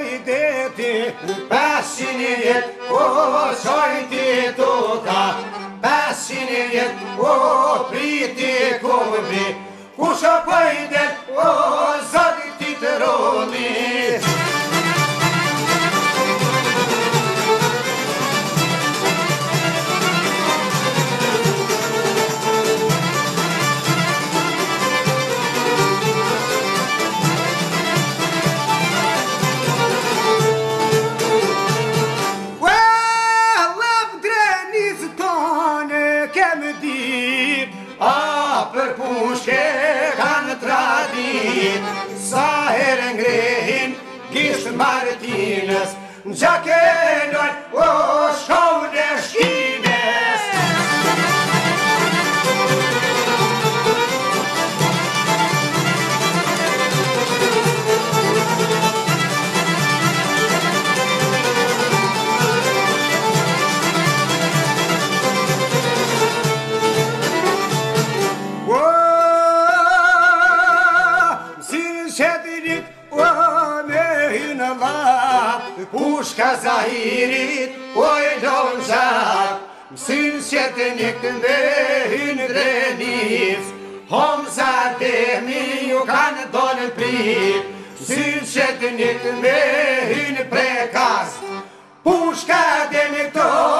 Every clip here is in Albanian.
i deti, pesi një jet, o, qajti tota, pesi një jet, o, priti kovëmri, ku shë për i det, o, kemë di A për kushke kanë tradit Sa herë ngrehin gishtë martinës Në gjakë e qedirit O me hynë vak Kush ka zahirit O e donë zak Mësyn që të një këndë hynë dhe njës Homë mi U kanë donë prit Mësyn që të një këndë hynë prekast Pushka dhe një këndë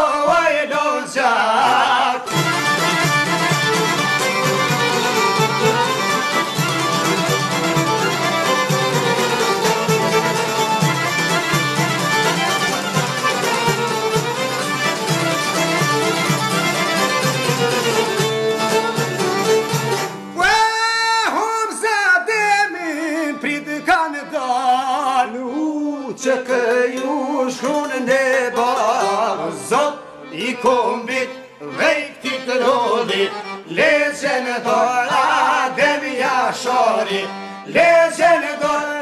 që këju shkun në barë Zot i kombit vejti të rodi Lezën e dora dhe mi jashori Lezën e dora